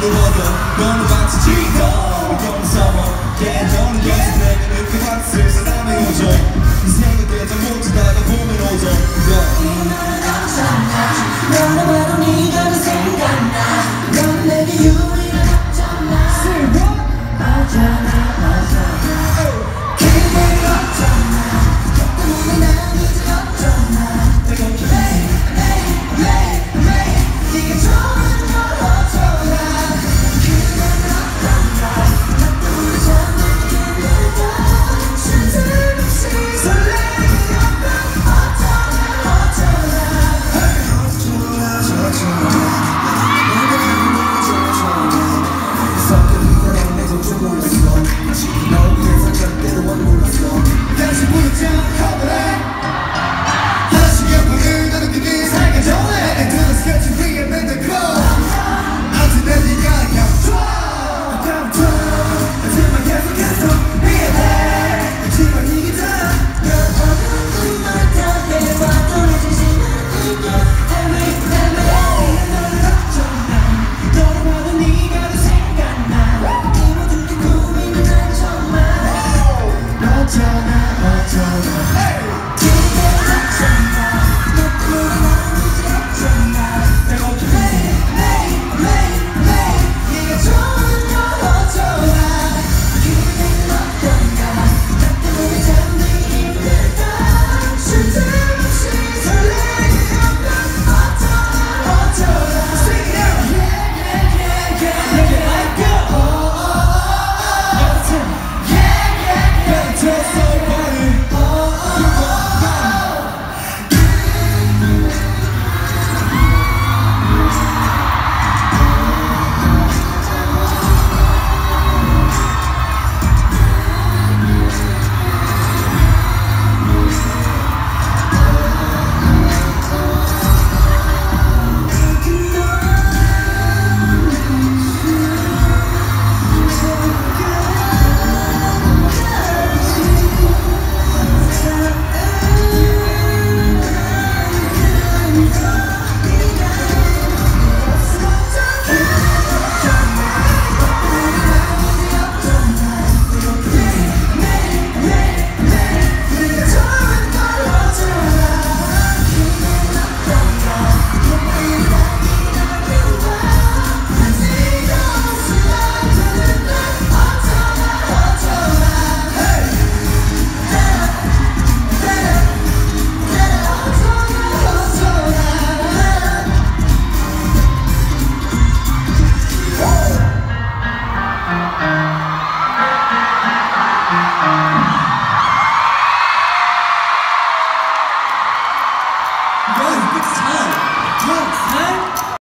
그리워도 너무 같이 지도 무거운 서머 개정 예술에 이렇게 박수를 쓰다며 지금